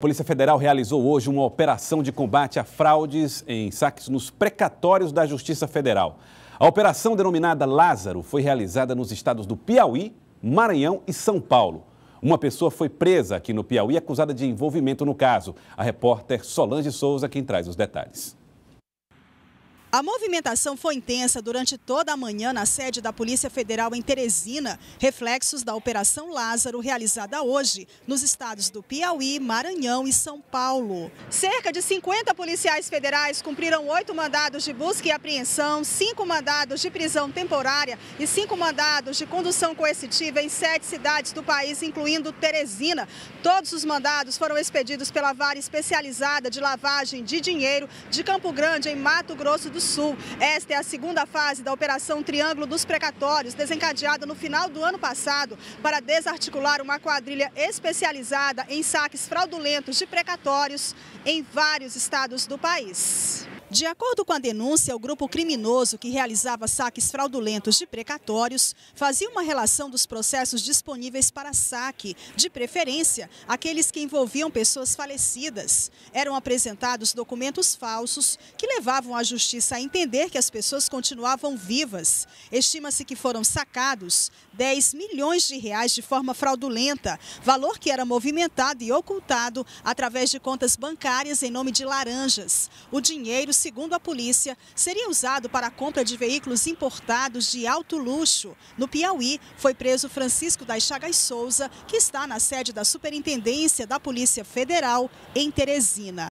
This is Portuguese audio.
Polícia Federal realizou hoje uma operação de combate a fraudes em saques nos precatórios da Justiça Federal. A operação denominada Lázaro foi realizada nos estados do Piauí, Maranhão e São Paulo. Uma pessoa foi presa aqui no Piauí acusada de envolvimento no caso. A repórter Solange Souza quem traz os detalhes. A movimentação foi intensa durante toda a manhã na sede da Polícia Federal em Teresina, reflexos da Operação Lázaro realizada hoje nos estados do Piauí, Maranhão e São Paulo. Cerca de 50 policiais federais cumpriram oito mandados de busca e apreensão, cinco mandados de prisão temporária e cinco mandados de condução coercitiva em sete cidades do país, incluindo Teresina. Todos os mandados foram expedidos pela vara especializada de lavagem de dinheiro de Campo Grande, em Mato Grosso do Sul. Esta é a segunda fase da Operação Triângulo dos Precatórios, desencadeada no final do ano passado para desarticular uma quadrilha especializada em saques fraudulentos de precatórios em vários estados do país. De acordo com a denúncia, o grupo criminoso que realizava saques fraudulentos de precatórios fazia uma relação dos processos disponíveis para saque, de preferência aqueles que envolviam pessoas falecidas. Eram apresentados documentos falsos que levavam a justiça a entender que as pessoas continuavam vivas. Estima-se que foram sacados 10 milhões de reais de forma fraudulenta, valor que era movimentado e ocultado através de contas bancárias em nome de laranjas. O dinheiro segundo a polícia, seria usado para a compra de veículos importados de alto luxo. No Piauí, foi preso Francisco das Chagas Souza, que está na sede da Superintendência da Polícia Federal em Teresina.